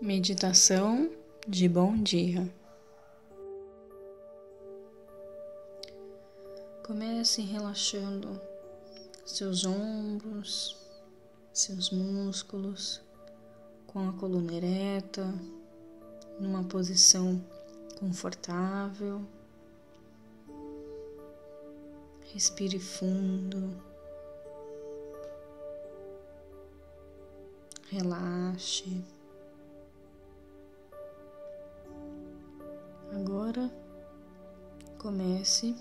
Meditação de bom dia. Comece relaxando seus ombros, seus músculos, com a coluna ereta, numa posição confortável. Respire fundo. Relaxe. Agora comece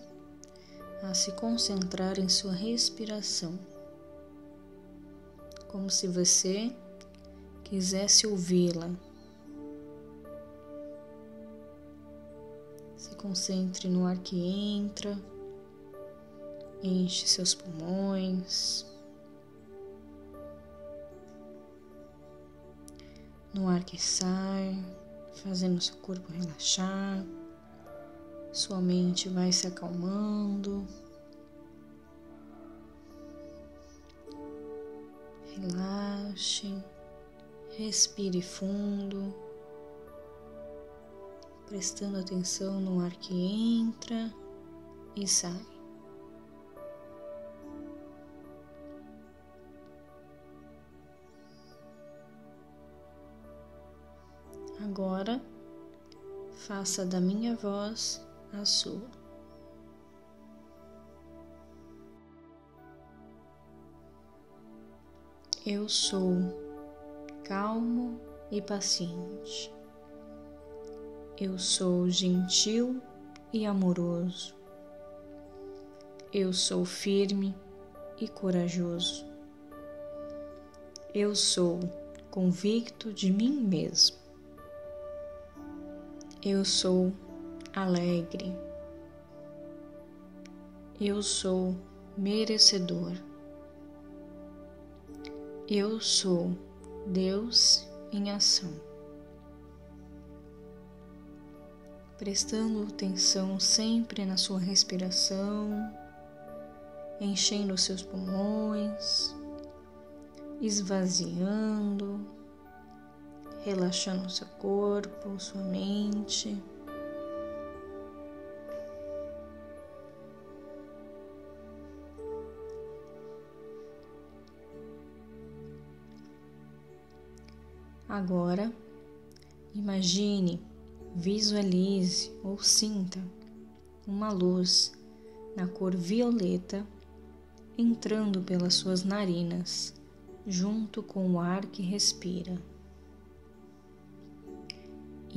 a se concentrar em sua respiração, como se você quisesse ouvi-la. Se concentre no ar que entra, enche seus pulmões. No ar que sai fazendo seu corpo relaxar, sua mente vai se acalmando. Relaxe, respire fundo, prestando atenção no ar que entra e sai. Agora, faça da minha voz a sua. Eu sou calmo e paciente. Eu sou gentil e amoroso. Eu sou firme e corajoso. Eu sou convicto de mim mesmo. Eu sou alegre. Eu sou merecedor. Eu sou Deus em ação. Prestando atenção sempre na sua respiração, enchendo seus pulmões, esvaziando relaxando seu corpo, sua mente. Agora, imagine, visualize ou sinta uma luz na cor violeta entrando pelas suas narinas, junto com o ar que respira.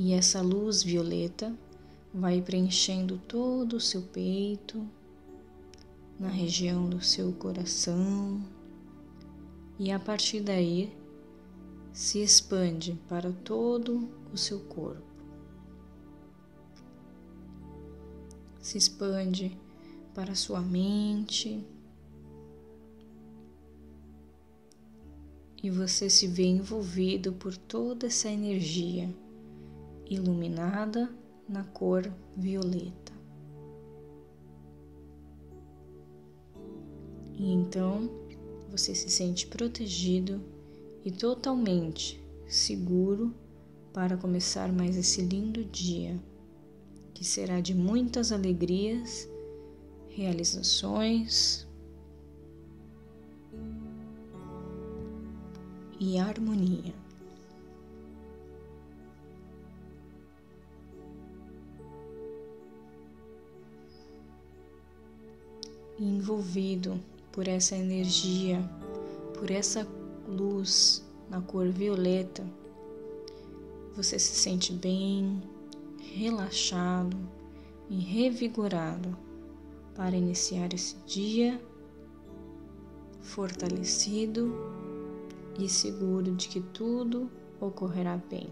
E essa luz violeta vai preenchendo todo o seu peito, na região do seu coração, e a partir daí se expande para todo o seu corpo. Se expande para sua mente. E você se vê envolvido por toda essa energia iluminada na cor violeta. E então você se sente protegido e totalmente seguro para começar mais esse lindo dia, que será de muitas alegrias, realizações e harmonia. Envolvido por essa energia, por essa luz na cor violeta, você se sente bem, relaxado e revigorado para iniciar esse dia fortalecido e seguro de que tudo ocorrerá bem.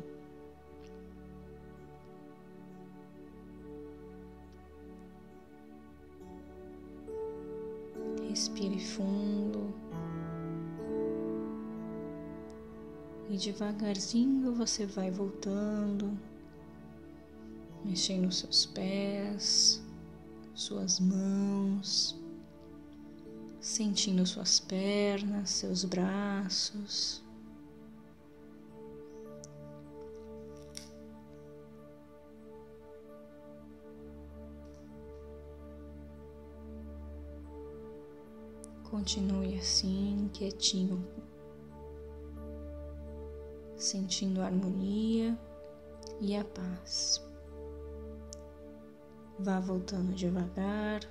Respire fundo. E devagarzinho você vai voltando, mexendo seus pés, suas mãos, sentindo suas pernas, seus braços. Continue assim, quietinho, sentindo a harmonia e a paz. Vá voltando devagar,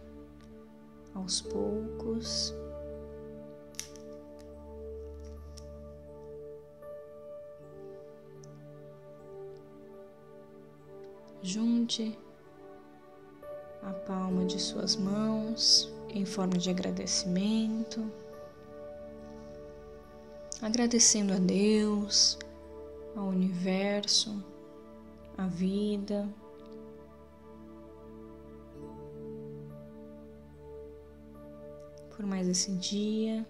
aos poucos. Junte a palma de suas mãos em forma de agradecimento, agradecendo a Deus, ao universo, à vida. Por mais esse dia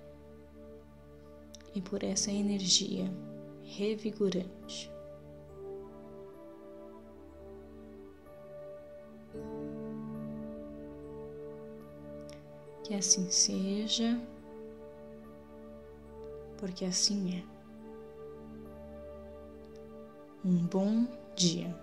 e por essa energia revigorante. Que assim seja, porque assim é. Um bom dia.